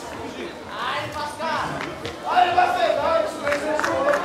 Ai, Pascal! Ai, Pascal! Ai, Pascal!